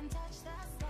and touch the sky.